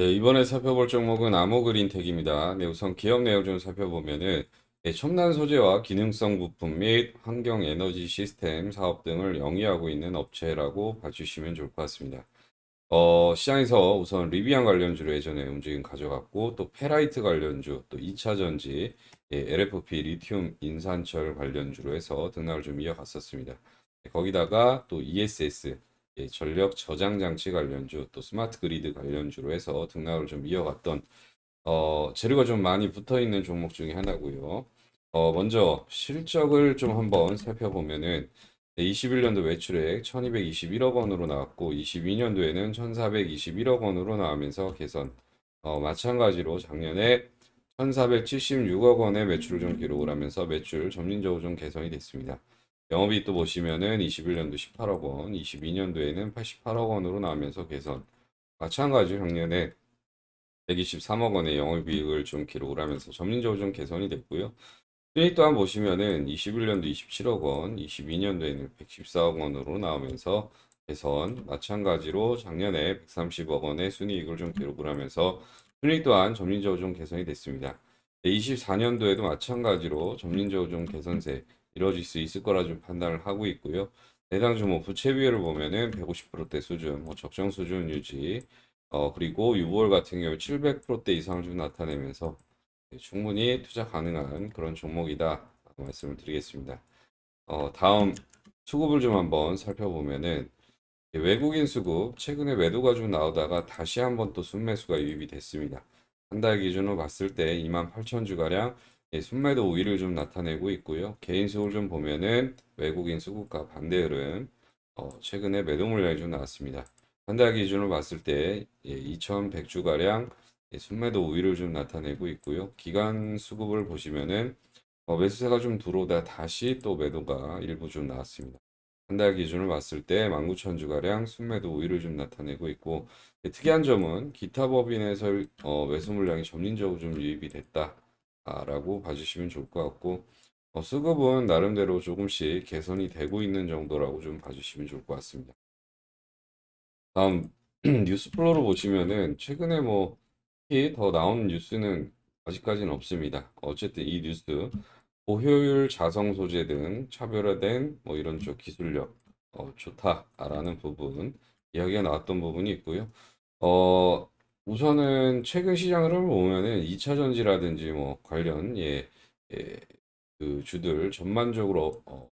네, 이번에 살펴볼 종목은 아모그린텍입니다. 네, 우선 기업 내용 좀 살펴보면은 네, 첨단 소재와 기능성 부품 및 환경 에너지 시스템 사업 등을 영위하고 있는 업체라고 봐주시면 좋을 것 같습니다. 어, 시장에서 우선 리비안 관련주로 예전에 움직임 가져갔고 또 페라이트 관련주, 또 2차 전지, 예, LFP 리튬 인산철 관련주로 해서 등락을 좀 이어갔었습니다. 네, 거기다가 또 ESS 예, 전력 저장 장치 관련주, 또 스마트 그리드 관련주로 해서 등락을 좀 이어갔던 어, 재료가 좀 많이 붙어 있는 종목 중에 하나고요. 어, 먼저 실적을 좀 한번 살펴보면은 21년도 매출액 1221억 원으로 나왔고 22년도에는 1421억 원으로 나오면서 개선. 어, 마찬가지로 작년에 1476억 원의 매출을 좀 기록을 하면서 매출 점진적으로 좀 개선이 됐습니다. 영업이익 도 보시면은 21년도 18억 원, 22년도에는 88억 원으로 나오면서 개선. 마찬가지로 작년에 123억 원의 영업이익을 좀 기록을 하면서 점진적으로 좀 개선이 됐고요. 수익 또한 보시면은 21년도 27억 원, 22년도에는 114억 원으로 나오면서 개선. 마찬가지로 작년에 130억 원의 순이익을 좀 기록을 하면서 순이익 또한 점진적으로 좀 개선이 됐습니다. 24년도에도 마찬가지로 점진적으로 좀 개선세 이루어질 수 있을 거라 좀 판단을 하고 있고요. 해당 종목 부채 비율을 보면은 150%대 수준, 뭐 적정 수준 유지, 어, 그리고 6월 같은 경우 700%대 이상을 좀 나타내면서 충분히 투자 가능한 그런 종목이다 말씀을 드리겠습니다. 어, 다음 수급을 좀 한번 살펴보면은 외국인 수급 최근에 매도가 좀 나오다가 다시 한번 또 순매수가 유입이 됐습니다. 한 달 기준으로 봤을 때 28,000주가량 예, 순매도 우위를 좀 나타내고 있고요. 개인 수급을 좀 보면은 외국인 수급과 반대 흐름 어, 최근에 매도 물량이 좀 나왔습니다. 한달 기준으로 봤을 때 예, 2,100주가량 예, 순매도 우위를 좀 나타내고 있고요. 기간 수급을 보시면은 어, 매수세가 좀 들어오다 다시 또 매도가 일부 좀 나왔습니다. 한 달 기준을 봤을 때 19,000주가량 순매도 우위를 좀 나타내고 있고 예, 특이한 점은 기타 법인에서 어, 매수 물량이 점진적으로 좀 유입이 됐다. 라고 봐주시면 좋을 것 같고 어, 수급은 나름대로 조금씩 개선이 되고 있는 정도라고 좀 봐주시면 좋을 것 같습니다. 다음 news flow를 보시면은 최근에 뭐 특히 더 나온 뉴스는 아직까지는 없습니다. 어쨌든 이 뉴스 고효율 자성 소재 등 차별화된 뭐 이런 쪽 기술력 어, 좋다라는 부분 이야기가 나왔던 부분이 있고요. 어, 우선은 최근 시장을 보면은 2차 전지라든지 뭐 관련 예, 예, 그 주들 전반적으로 어,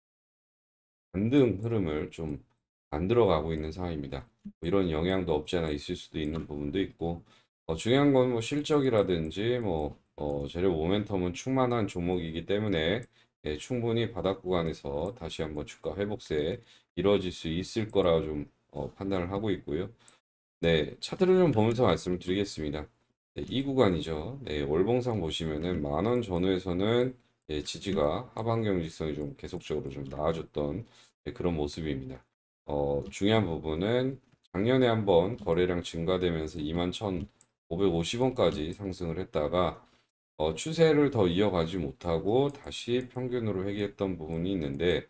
반등 흐름을 좀 만들어 가고 있는 상황입니다. 뭐 이런 영향도 없지 않아 있을 수도 있는 부분도 있고 어, 중요한 건 뭐 실적이라든지 뭐 어, 재료 모멘텀은 충만한 종목이기 때문에 예, 충분히 바닥 구간에서 다시 한번 주가 회복세 이루어질 수 있을 거라 좀 어, 판단을 하고 있고요. 네, 차트를 좀 보면서 말씀을 드리겠습니다. 네, 이 구간이죠. 네, 월봉상 보시면은 만원 전후에서는 예, 지지가 하방 경직성이 좀 계속적으로 좀 나아졌던 네, 그런 모습입니다. 어, 중요한 부분은 작년에 한번 거래량 증가되면서 21,550원까지 상승을 했다가 어, 추세를 더 이어가지 못하고 다시 평균으로 회귀했던 부분이 있는데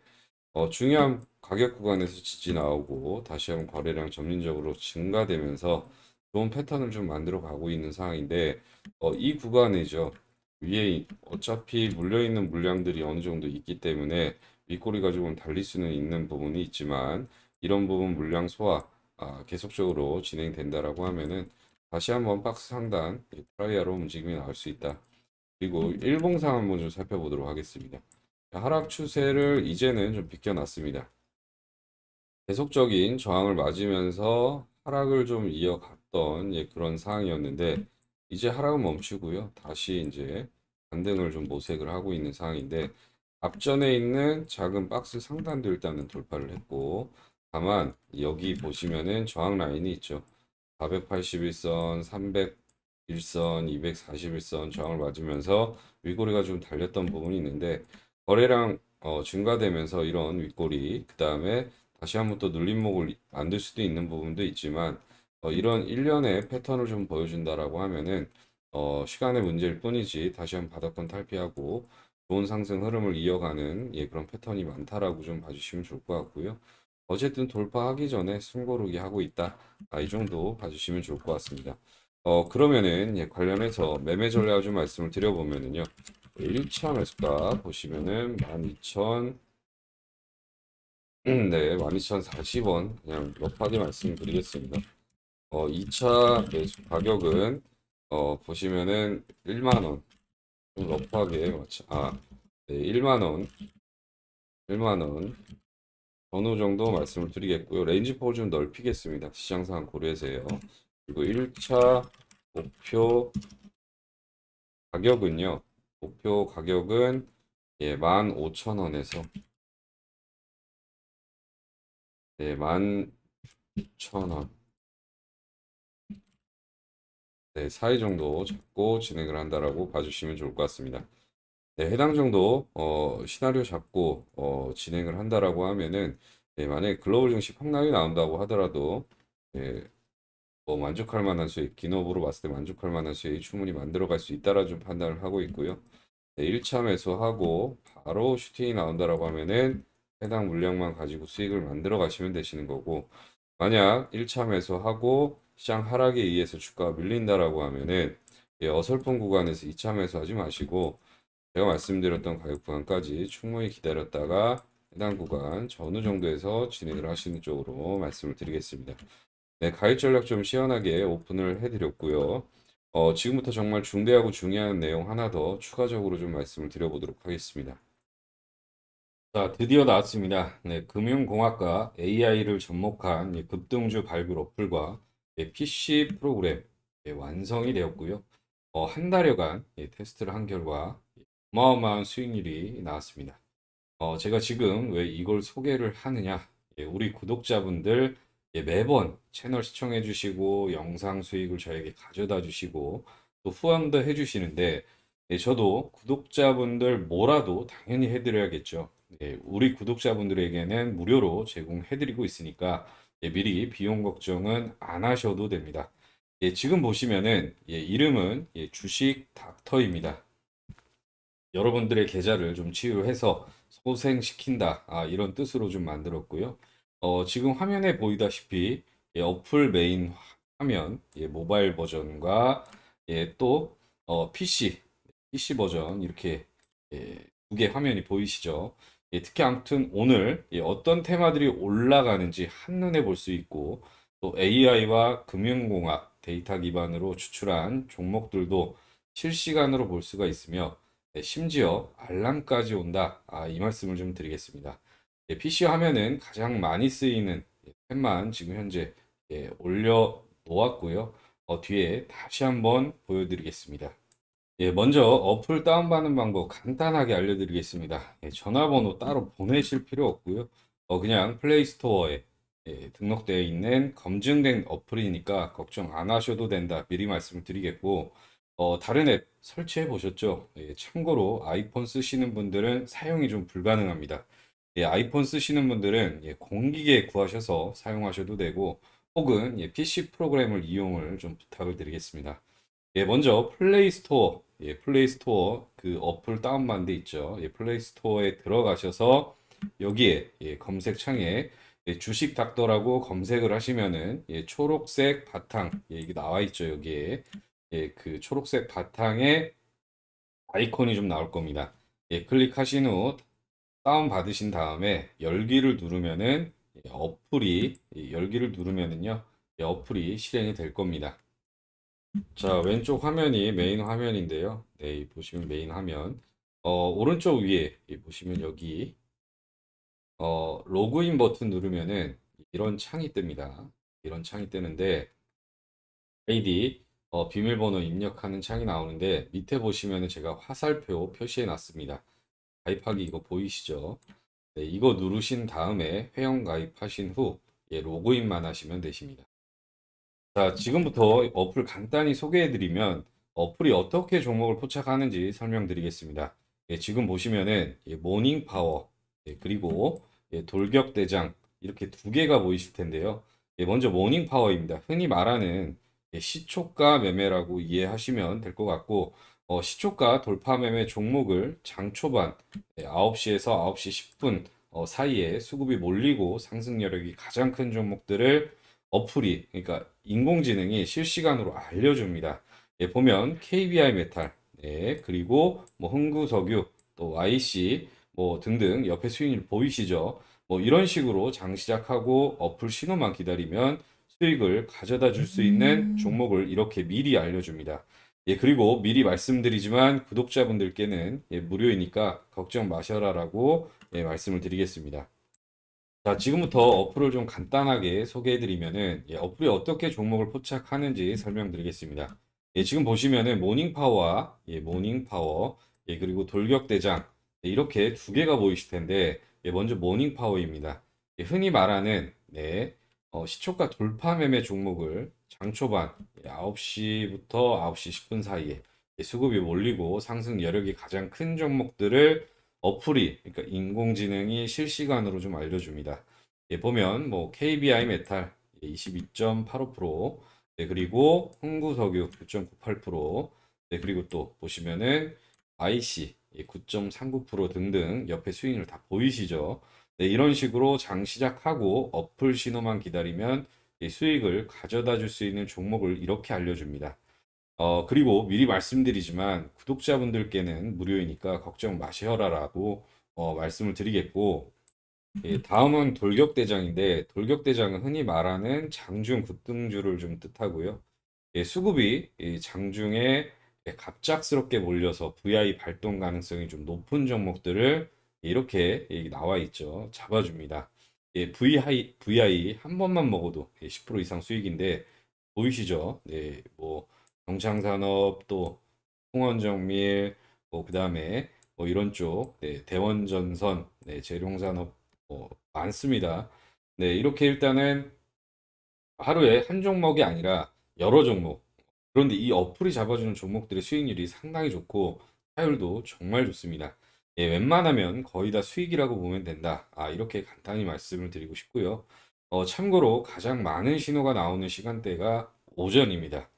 어, 중요한 가격 구간에서 지지 나오고 다시 한번 거래량 점진적으로 증가되면서 좋은 패턴을 좀 만들어 가고 있는 상황인데 어, 이 구간이죠. 위에 어차피 물려있는 물량들이 어느 정도 있기 때문에 윗꼬리가 조금 달릴 수는 있는 부분이 있지만 이런 부분 물량 소화 아, 계속적으로 진행된다라고 하면은 다시 한번 박스 상단 try하러 움직임이 나올 수 있다. 그리고 일봉상 한번 좀 살펴보도록 하겠습니다. 하락 추세를 이제는 좀 비껴났습니다. 계속적인 저항을 맞으면서 하락을 좀 이어갔던 예, 그런 상황이었는데 이제 하락은 멈추고요. 다시 이제 반등을 좀 모색을 하고 있는 상황인데 앞전에 있는 작은 박스 상단도 일단은 돌파를 했고 다만 여기 보시면은 저항 라인이 있죠. 481선, 301선, 241선 저항을 맞으면서 위고리가 좀 달렸던 부분이 있는데 거래량 어, 증가되면서 이런 윗꼬리 그 다음에 다시 한번 또 눌림목을 만들 수도 있는 부분도 있지만 어, 이런 일련의 패턴을 좀 보여준다라고 하면은 어, 시간의 문제일 뿐이지 다시 한번 바닥권 탈피하고 좋은 상승 흐름을 이어가는 예, 그런 패턴이 많다라고 좀 봐주시면 좋을 것 같고요. 어쨌든 돌파하기 전에 숨고르기 하고 있다. 아, 이 정도 봐주시면 좋을 것 같습니다. 어, 그러면은 예, 관련해서 매매 전략 좀 말씀을 드려보면은요. 1차 매수가 보시면은 12,000 네, 12,040원 그냥 러프하게 말씀드리겠습니다. 어, 2차 매수 가격은 어, 보시면은 1만원 좀 러프하게 맞죠? 아, 네, 1만원 1만원 전후 정도 말씀을 드리겠고요. range 폭을 좀 넓히겠습니다. 시장 상황 고려해서요. 그리고 1차 목표 가격은요. 목표 가격은 예, 15,000원에서 예, 16,000원 네, 사이 정도 잡고 진행을 한다라고 봐주시면 좋을 것 같습니다. 네, 해당 정도 어, 시나리오 잡고 어, 진행을 한다라고 하면은 네, 만약에 글로벌 증시 폭락이 나온다고 하더라도 예, 뭐 만족할 만한 수익, 기업으로 봤을 때 만족할 만한 수익 충분히 만들어갈 수 있다라 좀 판단을 하고 있고요. 네, 1차 매수하고 바로 슈팅이 나온다라고 하면은 해당 물량만 가지고 수익을 만들어 가시면 되시는 거고 만약 1차 매수하고 시장 하락에 의해서 주가가 밀린다라고 하면은 예, 어설픈 구간에서 2차 매수하지 마시고 제가 말씀드렸던 가격 구간까지 충분히 기다렸다가 해당 구간 전후 정도에서 진행을 하시는 쪽으로 말씀을 드리겠습니다. 네, 가입 전략 좀 시원하게 오픈을 해드렸고요. 어, 지금부터 정말 중대하고 중요한 내용 하나 더 추가적으로 좀 말씀을 드려보도록 하겠습니다. 자, 드디어 나왔습니다. 네, 금융공학과 AI를 접목한 예, 급등주 발굴 어플과 예, PC 프로그램 예, 완성이 되었고요. 어, 한 달여간 예, 테스트를 한 결과 어마어마한 수익률이 나왔습니다. 어, 제가 지금 왜 이걸 소개를 하느냐? 예, 우리 구독자분들 예, 매번 채널 시청해 주시고 영상 수익을 저에게 가져다 주시고 또 후원도 해 주시는데 예, 저도 구독자분들 뭐라도 당연히 해드려야겠죠. 예, 우리 구독자분들에게는 무료로 제공해 드리고 있으니까 예, 미리 비용 걱정은 안 하셔도 됩니다. 예, 지금 보시면은 예, 이름은 예, 주식 닥터입니다. 여러분들의 계좌를 좀 치유해서 소생시킨다 아, 이런 뜻으로 좀 만들었고요. 어, 지금 화면에 보이다시피 예, 어플 메인 화면 예, 모바일 버전과 예, 또 어, PC PC 버전 이렇게 예, 두개 화면이 보이시죠? 예, 특히 아무튼 오늘 예, 어떤 테마들이 올라가는지 한눈에 볼 수 있고 또 AI와 금융공학 데이터 기반으로 추출한 종목들도 실시간으로 볼 수가 있으며 예, 심지어 알람까지 온다. 아, 이 말씀을 좀 드리겠습니다. 예, PC 화면은 가장 많이 쓰이는 탭만 지금 현재 예, 올려 놓았고요. 어, 뒤에 다시 한번 보여드리겠습니다. 예, 먼저 어플 다운받는 방법 간단하게 알려드리겠습니다. 예, 전화번호 따로 보내실 필요 없고요. 어, 그냥 플레이스토어에 예, 등록되어 있는 검증된 어플이니까 걱정 안 하셔도 된다. 미리 말씀을 드리겠고 어, 다른 앱 설치해 보셨죠? 예, 참고로 아이폰 쓰시는 분들은 사용이 좀 불가능합니다. 예, 아이폰 쓰시는 분들은 예, 공기계 구하셔서 사용하셔도 되고 혹은 예, PC 프로그램을 이용을 좀 부탁을 드리겠습니다. 예, 먼저 Play Store, 예, Play Store 그 어플 다운받은 데 있죠. 예, Play Store에 들어가셔서 여기에 예, 검색창에 예, 주식 닥터라고 검색을 하시면은 예, 초록색 바탕 예, 이게 나와 있죠 여기에 예, 그 초록색 바탕에 아이콘이 좀 나올 겁니다. 예, 클릭하신 후 다운 받으신 다음에 열기를 누르면은 어플이 열기를 누르면은요 어플이 실행이 될 겁니다. 자 왼쪽 화면이 메인 화면인데요. 네 보시면 메인 화면 어, 오른쪽 위에 보시면 여기 어, 로그인 버튼 누르면은 이런 창이 뜹니다. 이런 창이 뜨는데 아이디 어, 비밀번호 입력하는 창이 나오는데 밑에 보시면은 제가 화살표 표시해 놨습니다. 가입하기 이거 보이시죠? 네, 이거 누르신 다음에 회원 가입하신 후 예, 로그인만 하시면 되십니다. 자, 지금부터 어플 간단히 소개해 드리면 어플이 어떻게 종목을 포착하는지 설명드리겠습니다. 예, 지금 보시면은 예, 모닝 파워 예, 그리고 예, 돌격 대장 이렇게 두 개가 보이실 텐데요. 예, 먼저 모닝 파워입니다. 흔히 말하는 예, 시초가 매매라고 이해하시면 될 것 같고 어, 시초가 돌파 매매 종목을 장 초반 9시에서 9시 10분 어, 사이에 수급이 몰리고 상승 여력이 가장 큰 종목들을 어플이 그러니까 인공지능이 실시간으로 알려줍니다. 예, 보면 KBI 메탈, 네, 그리고 뭐 흥구석유, 또 YC 뭐 등등 옆에 수익률 보이시죠? 뭐 이런 식으로 장 시작하고 어플 신호만 기다리면 수익을 가져다 줄 수 있는 음. 종목을 이렇게 미리 알려줍니다. 예, 그리고 미리 말씀드리지만 구독자분들께는 예, 무료이니까 걱정 마셔라라고 예, 말씀을 드리겠습니다. 자, 지금부터 어플을 좀 간단하게 소개해드리면은 예, 어플이 어떻게 종목을 포착하는지 설명드리겠습니다. 예, 지금 보시면은 모닝파워와 예, 모닝파워 예, 그리고 돌격대장 예, 이렇게 두 개가 보이실 텐데 예, 먼저 모닝파워입니다. 예, 흔히 말하는 네, 어, 시초가 돌파 매매 종목을 장초반 9시부터 9시 10분 사이에 수급이 몰리고 상승 여력이 가장 큰 종목들을 어플이 그러니까 인공지능이 실시간으로 좀 알려줍니다. 예, 보면 뭐 KBI 메탈 22.85%, 네, 그리고 흥구석유 9.98%, 네, 그리고 또 보시면은 YC 9.39% 등등 옆에 수익률 다 보이시죠? 네, 이런 식으로 장 시작하고 어플 신호만 기다리면 이 수익을 가져다 줄 수 있는 종목을 이렇게 알려줍니다. 어, 그리고 미리 말씀드리지만 구독자분들께는 무료이니까 걱정 마셔라라고 어, 말씀을 드리겠고 예, 다음은 돌격대장인데 돌격대장은 흔히 말하는 장중 급등주를 좀 뜻하고요. 예, 수급이 이 장중에 예, 갑작스럽게 몰려서 VI 발동 가능성이 좀 높은 종목들을 이렇게 나와 있죠. 잡아줍니다. 예, VI, VI 한 번만 먹어도 예, 10% 이상 수익인데 보이시죠? 네, 뭐 경창산업 또 홍원정밀 뭐 그다음에 뭐 이런 쪽 네, 대원전선 네, 재룡산업 뭐 많습니다. 네, 이렇게 일단은 하루에 한 종목이 아니라 여러 종목 그런데 이 어플이 잡아주는 종목들의 수익률이 상당히 좋고 타율도 정말 좋습니다. 예, 웬만하면 거의 다 수익이라고 보면 된다. 아, 이렇게 간단히 말씀을 드리고 싶고요. 어, 참고로 가장 많은 신호가 나오는 시간대가 오전입니다.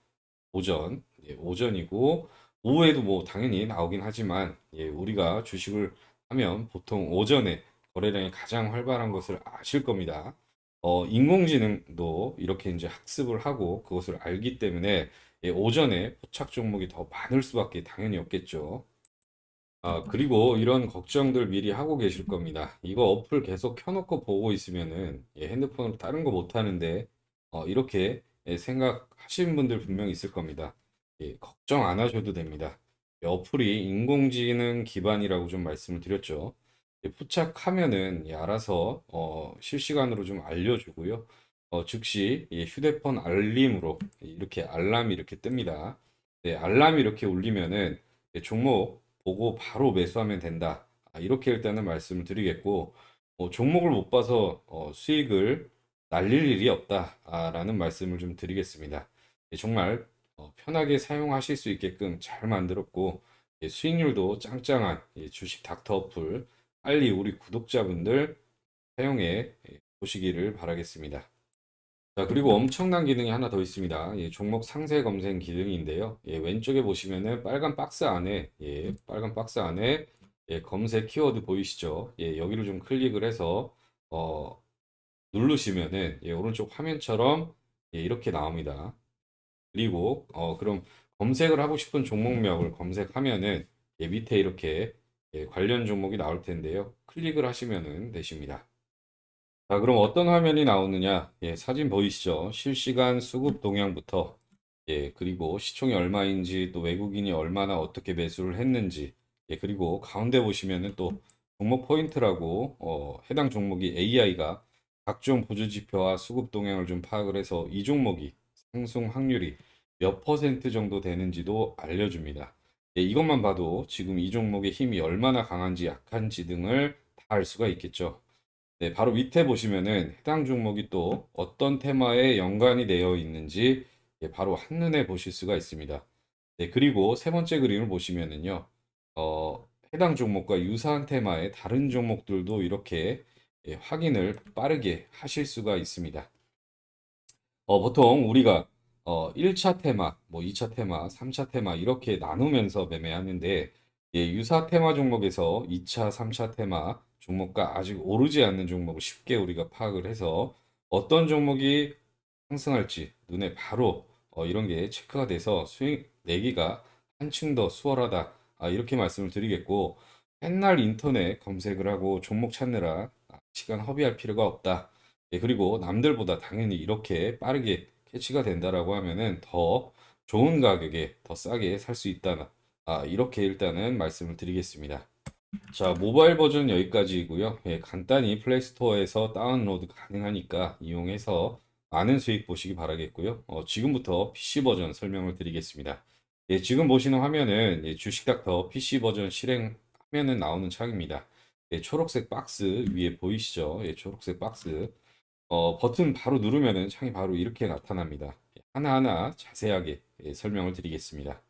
오전, 예, 오전이고 오후에도 뭐 당연히 나오긴 하지만 예, 우리가 주식을 하면 보통 오전에 거래량이 가장 활발한 것을 아실 겁니다. 어, 인공지능도 이렇게 이제 학습을 하고 그것을 알기 때문에 예, 오전에 포착 종목이 더 많을 수밖에 당연히 없겠죠. 아, 그리고 이런 걱정들 미리 하고 계실 겁니다. 이거 어플 계속 켜놓고 보고 있으면은 예, 핸드폰으로 다른 거 못 하는데 어, 이렇게 예, 생각하시는 분들 분명 있을 겁니다. 예, 걱정 안 하셔도 됩니다. 예, 어플이 인공지능 기반이라고 좀 말씀을 드렸죠. 예, 포착하면은 예, 알아서 어, 실시간으로 좀 알려주고요. 어, 즉시 예, 휴대폰 알림으로 이렇게 알람이 이렇게 뜹니다. 네, 알람이 이렇게 울리면은 예, 종목 보고 바로 매수하면 된다. 아, 이렇게 일단은 말씀을 드리겠고 어, 종목을 못 봐서 어, 수익을 날릴 일이 없다라는 말씀을 좀 드리겠습니다. 예, 정말 어, 편하게 사용하실 수 있게끔 잘 만들었고 예, 수익률도 짱짱한 예, 주식 닥터 어플 빨리 우리 구독자분들 사용해 예, 보시기를 바라겠습니다. 자, 그리고 엄청난 기능이 하나 더 있습니다. 예, 종목 상세 검색 기능인데요. 예, 왼쪽에 보시면은 빨간 박스 안에, 예, 빨간 박스 안에 예, 검색 키워드 보이시죠? 예, 여기를 좀 클릭을 해서 어, 누르시면은 예, 오른쪽 화면처럼 예, 이렇게 나옵니다. 그리고 어, 그럼 검색을 하고 싶은 종목명을 검색하면은 예, 밑에 이렇게 예, 관련 종목이 나올 텐데요. 클릭을 하시면은 되십니다. 자, 그럼 어떤 화면이 나오느냐? 예, 사진 보이시죠? 실시간 수급 동향부터, 예, 그리고 시총이 얼마인지, 또 외국인이 얼마나 어떻게 매수를 했는지, 예, 그리고 가운데 보시면은 또 종목 포인트라고, 어, 해당 종목이 AI가 각종 보조 지표와 수급 동향을 좀 파악을 해서 이 종목이 상승 확률이 몇 퍼센트 정도 되는지도 알려줍니다. 예, 이것만 봐도 지금 이 종목의 힘이 얼마나 강한지 약한지 등을 다 알 수가 있겠죠. 네, 바로 밑에 보시면은 해당 종목이 또 어떤 테마에 연관이 되어 있는지 예, 바로 한눈에 보실 수가 있습니다. 네, 그리고 세 번째 그림을 보시면은요, 어, 해당 종목과 유사한 테마의 다른 종목들도 이렇게 예, 확인을 빠르게 하실 수가 있습니다. 어, 보통 우리가 어, 1차 테마, 뭐 2차 테마, 3차 테마 이렇게 나누면서 매매하는데 예, 유사 테마 종목에서 2차, 3차 테마 종목과 아직 오르지 않는 종목을 쉽게 우리가 파악을 해서 어떤 종목이 상승할지 눈에 바로 어, 이런 게 체크가 돼서 수익 내기가 한층 더 수월하다. 아, 이렇게 말씀을 드리겠고 맨날 인터넷 검색을 하고 종목 찾느라 시간 허비할 필요가 없다. 예, 그리고 남들보다 당연히 이렇게 빠르게 캐치가 된다라고 하면은 더 좋은 가격에 더 싸게 살 수 있다. 아, 이렇게 일단은 말씀을 드리겠습니다. 자, 모바일 버전 여기까지이고요. 예, 간단히 Play Store에서 다운로드 가능하니까 이용해서 많은 수익 보시기 바라겠고요. 어, 지금부터 PC 버전 설명을 드리겠습니다. 예, 지금 보시는 화면은 예, 주식닥터 PC 버전 실행하면은 나오는 창입니다. 예, 초록색 박스 위에 보이시죠? 예, 초록색 박스. 어, 버튼 바로 누르면은 창이 바로 이렇게 나타납니다. 예, 하나하나 자세하게 예, 설명을 드리겠습니다.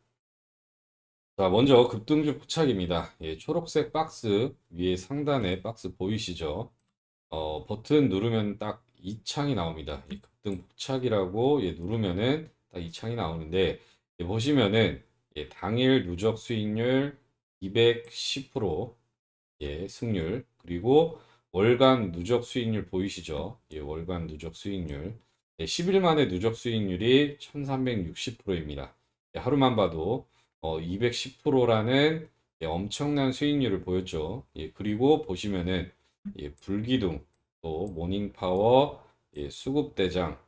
자, 먼저 급등주 포착입니다. 예, 초록색 박스 위에 상단에 박스 보이시죠? 어, 버튼 누르면 딱 이 창이 나옵니다. 예, 급등 포착이라고 예, 누르면은 딱 이 창이 나오는데 예, 보시면은 예, 당일 누적 수익률 210% 예, 승률 그리고 월간 누적 수익률 보이시죠? 예, 월간 누적 수익률 예, 10일 만에 누적 수익률이 1360%입니다. 예, 하루만 봐도 어, 210%라는 예, 엄청난 수익률을 보였죠. 예, 그리고 보시면은 예, 불기둥, 또 모닝파워, 예, 수급대장,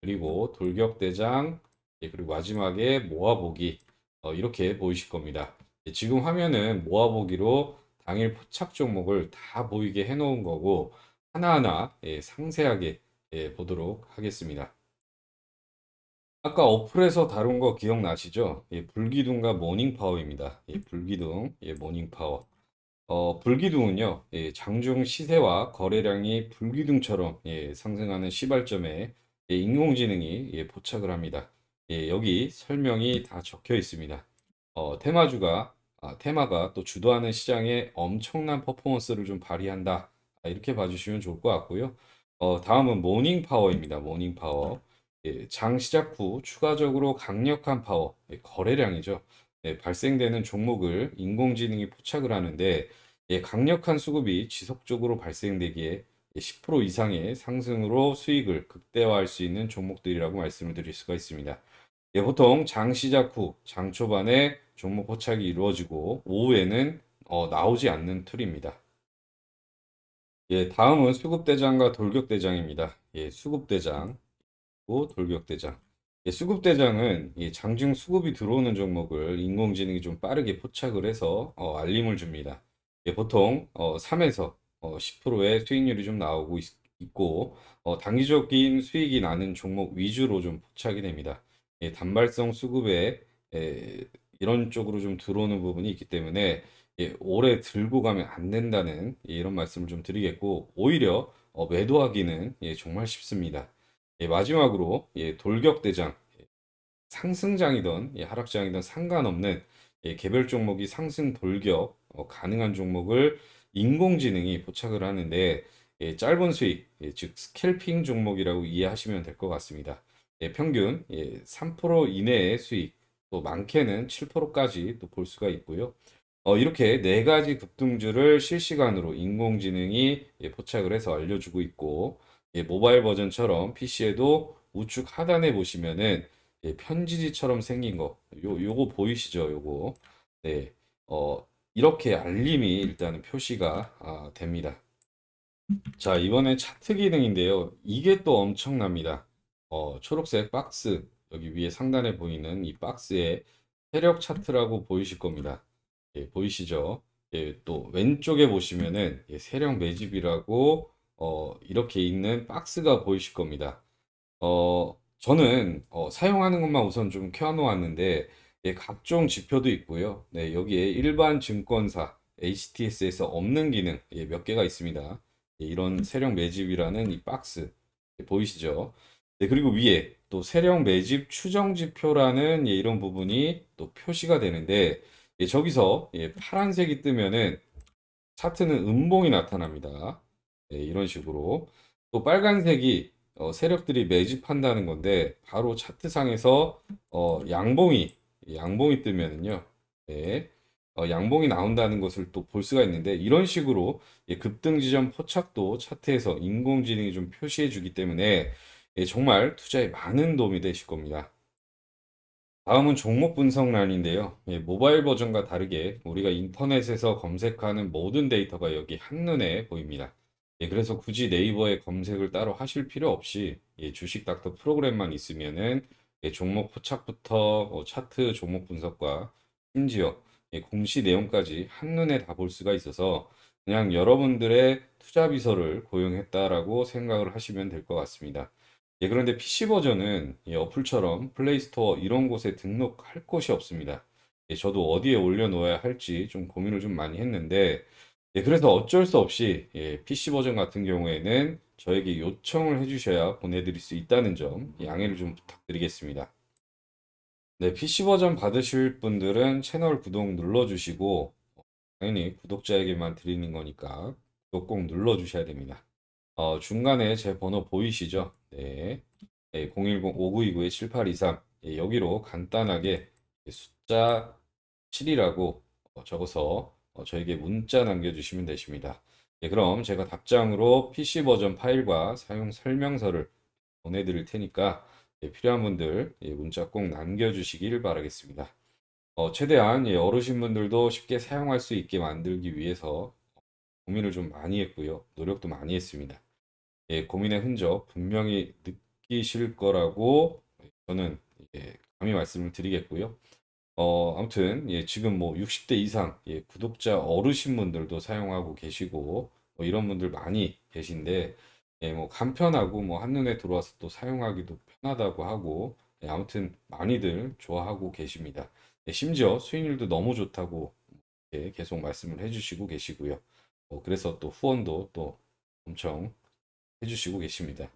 그리고 돌격대장, 예, 그리고 마지막에 모아보기 어, 이렇게 보이실 겁니다. 예, 지금 화면은 모아보기로 당일 포착 종목을 다 보이게 해놓은 거고 하나하나 예, 상세하게 예, 보도록 하겠습니다. 아까 어플에서 다룬 거 기억나시죠? 예, 불기둥과 모닝파워입니다. 예, 불기둥, 예, 모닝파워. 어, 불기둥은요, 예, 장중 시세와 거래량이 불기둥처럼 예, 상승하는 시발점에 예, 인공지능이 예, 포착을 합니다. 예, 여기 설명이 다 적혀 있습니다. 어, 테마주가 아, 테마가 또 주도하는 시장에 엄청난 퍼포먼스를 좀 발휘한다. 아, 이렇게 봐주시면 좋을 것 같고요. 어, 다음은 모닝파워입니다. 모닝파워. 예, 장 시작 후 추가적으로 강력한 파워, 예, 거래량이죠. 예, 발생되는 종목을 인공지능이 포착을 하는데 예, 강력한 수급이 지속적으로 발생되기에 10% 이상의 상승으로 수익을 극대화할 수 있는 종목들이라고 말씀을 드릴 수가 있습니다. 예, 보통 장 시작 후 장 초반에 종목 포착이 이루어지고 오후에는 어, 나오지 않는 툴입니다. 예, 다음은 수급대장과 돌격대장입니다. 예, 수급대장. 돌격대장. 예, 수급대장은 예, 장중 수급이 들어오는 종목을 인공지능이 좀 빠르게 포착을 해서 어, 알림을 줍니다. 예, 보통 어, 3에서 어, 10%의 수익률이 좀 나오고 있, 고 어, 단기적인 수익이 나는 종목 위주로 좀 포착이 됩니다. 예, 단발성 수급에 예, 이런 쪽으로 좀 들어오는 부분이 있기 때문에 예, 오래 들고 가면 안 된다는 예, 이런 말씀을 좀 드리겠고 오히려 어, 매도하기는 예, 정말 쉽습니다. 예, 마지막으로 예, 돌격대장 예, 상승장이든 예, 하락장이든 상관없는 예, 개별 종목이 상승 돌격 어, 가능한 종목을 인공지능이 포착을 하는데 예, 짧은 수익 예, 즉 스캘핑 종목이라고 이해하시면 될 것 같습니다. 예, 평균 예, 3% 이내의 수익 또 많게는 7%까지 또 볼 수가 있고요. 어, 이렇게 네 가지 급등주를 실시간으로 인공지능이 예, 포착을 해서 알려주고 있고 예, 모바일 버전처럼 PC에도 우측 하단에 보시면은 예, 편지지처럼 생긴 거, 요, 요거 보이시죠? 요거. 네. 어, 이렇게 알림이 일단은 표시가 아, 됩니다. 자, 이번에 차트 기능인데요. 이게 또 엄청납니다. 어, 초록색 박스, 여기 위에 상단에 보이는 이 박스에 세력 차트라고 보이실 겁니다. 예, 보이시죠? 예, 또 왼쪽에 보시면은 예, 세력 매집이라고 어, 이렇게 있는 박스가 보이실 겁니다. 어, 저는 어, 사용하는 것만 우선 좀 켜놓았는데 예, 각종 지표도 있고요. 네, 여기에 일반 증권사 HTS에서 없는 기능 예, 몇 개가 있습니다. 예, 이런 세력 매집이라는 이 박스 예, 보이시죠? 네, 그리고 위에 또 세력 매집 추정 지표라는 예, 이런 부분이 또 표시가 되는데 예, 저기서 예, 파란색이 뜨면은 차트는 음봉이 나타납니다. 네, 이런 식으로 또 빨간색이 어, 세력들이 매집한다는 건데 바로 차트상에서 어, 양봉이 양봉이 뜨면은요 네, 어, 양봉이 나온다는 것을 또 볼 수가 있는데 이런 식으로 예, 급등 지점 포착도 차트에서 인공지능이 좀 표시해 주기 때문에 예, 정말 투자에 많은 도움이 되실 겁니다. 다음은 종목 분석란인데요. 예, 모바일 버전과 다르게 우리가 인터넷에서 검색하는 모든 데이터가 여기 한눈에 보입니다. 예, 그래서 굳이 네이버에 검색을 따로 하실 필요 없이 예, 주식 닥터 프로그램만 있으면은 예, 종목 포착부터 뭐 차트 종목 분석과 심지어 예, 공시 내용까지 한눈에 다 볼 수가 있어서 그냥 여러분들의 투자 비서를 고용했다라고 생각을 하시면 될 것 같습니다. 예, 그런데 PC 버전은 이 어플처럼 Play Store 이런 곳에 등록할 곳이 없습니다. 예, 저도 어디에 올려놓아야 할지 좀 고민을 좀 많이 했는데, 예, 그래서 어쩔 수 없이 예, PC 버전 같은 경우에는 저에게 요청을 해주셔야 보내드릴 수 있다는 점 양해를 좀 부탁드리겠습니다. 네, PC 버전 받으실 분들은 채널 구독 눌러주시고, 당연히 구독자에게만 드리는 거니까 구독 꼭 눌러주셔야 됩니다. 어, 중간에 제 번호 보이시죠? 네. 010-5929-7823. 예, 여기로 간단하게 숫자 7이라고 어, 적어서 어, 저에게 문자 남겨주시면 되십니다. 예, 그럼 제가 답장으로 PC 버전 파일과 사용 설명서를 보내드릴 테니까 예, 필요한 분들 예, 문자 꼭 남겨주시길 바라겠습니다. 어, 최대한 예, 어르신분들도 쉽게 사용할 수 있게 만들기 위해서 고민을 좀 많이 했고요. 노력도 많이 했습니다. 예, 고민의 흔적 분명히 느끼실 거라고 저는 예, 감히 말씀을 드리겠고요. 어, 아무튼 예, 지금 뭐 60대 이상 예, 구독자 어르신분들도 사용하고 계시고 뭐 이런 분들 많이 계신데 예, 뭐 간편하고 뭐 한눈에 들어와서 또 사용하기도 편하다고 하고 예, 아무튼 많이들 좋아하고 계십니다. 예, 심지어 수익률도 너무 좋다고 예, 계속 말씀을 해주시고 계시고요. 어, 그래서 또 후원도 또 엄청 해주시고 계십니다.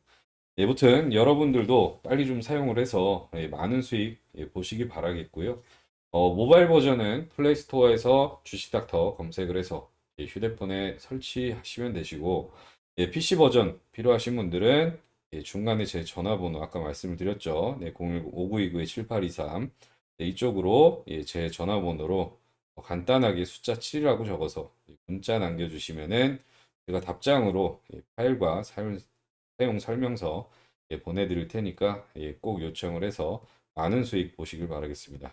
예, 무튼 여러분들도 빨리 좀 사용을 해서 예, 많은 수익 예, 보시기 바라겠고요. 어, 모바일 버전은 플레이스토어에서 주식닥터 검색을 해서 예, 휴대폰에 설치하시면 되시고 예, PC 버전 필요하신 분들은 예, 중간에 제 전화번호 아까 말씀을 드렸죠. 네, 010-5929-7823 네, 이쪽으로 예, 제 전화번호로 간단하게 숫자 7이라고 적어서 문자 남겨주시면은 제가 답장으로 예, 파일과 사용, 사용 설명서 예, 보내드릴 테니까 예, 꼭 요청을 해서 많은 수익 보시길 바라겠습니다.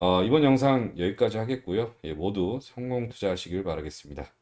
어, 이번 영상 여기까지 하겠고요. 모두 성공 투자하시길 바라겠습니다.